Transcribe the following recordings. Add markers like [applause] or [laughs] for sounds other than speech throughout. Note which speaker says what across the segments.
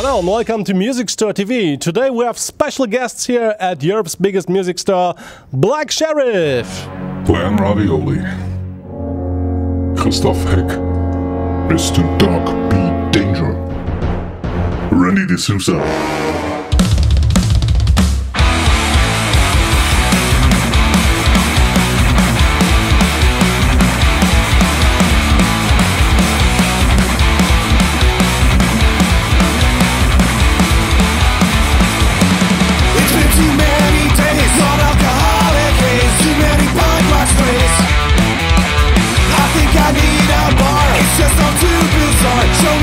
Speaker 1: Hello and welcome to Music Store TV. Today we have special guests here at Europe's biggest music store, Black Sheriff.
Speaker 2: Plan Ravioli. Christoph Heck. Mr. Dog Be Danger. Randy D'Souza.
Speaker 3: Just all too bizarre. Show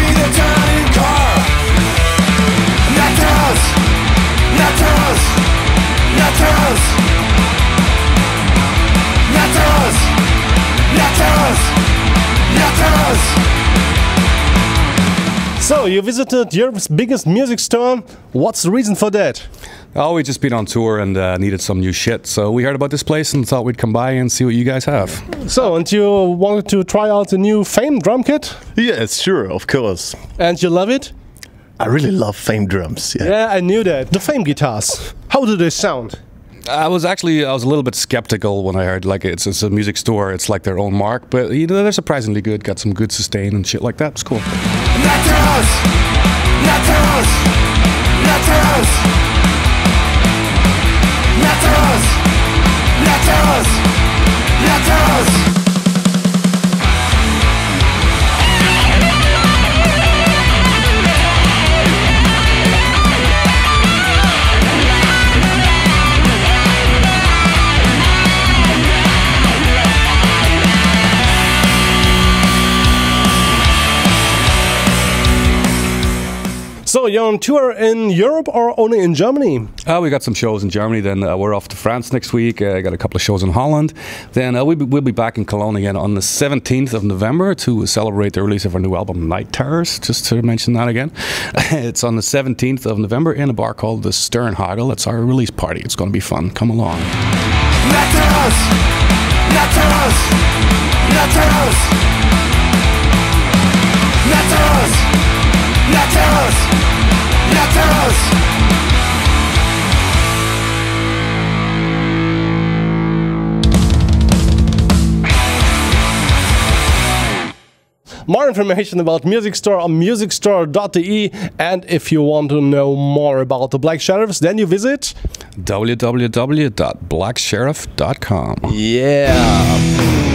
Speaker 1: So, you visited Europe's biggest music store. What's the reason for that?
Speaker 4: Oh, we just been on tour and uh, needed some new shit. So we heard about this place and thought we'd come by and see what you guys have.
Speaker 1: So, and you wanted to try out the new Fame drum kit?
Speaker 5: Yes, sure, of course.
Speaker 1: And you love it?
Speaker 5: I really love fame drums. Yeah.
Speaker 1: Yeah, I knew that. The Fame guitars. How do they sound?
Speaker 4: I was actually I was a little bit skeptical when I heard like it's, it's a music store. It's like their own mark, but you know they're surprisingly good. Got some good sustain and shit like that. It's cool.
Speaker 1: So, you're on tour in Europe or only in Germany?
Speaker 4: Uh, we got some shows in Germany. Then uh, we're off to France next week. Uh, got a couple of shows in Holland. Then uh, we'll, be, we'll be back in Cologne again on the 17th of November to celebrate the release of our new album Night Terrors. Just to mention that again, [laughs] it's on the 17th of November in a bar called the Sternhagel. It's our release party. It's going to be fun. Come along.
Speaker 3: Natas, Natas, Natas, Natas,
Speaker 1: More information about Music Store on musicstore.de. And if you want to know more about the Black Sheriffs, then you visit.
Speaker 4: www.blacksheriff.com.
Speaker 1: Yeah.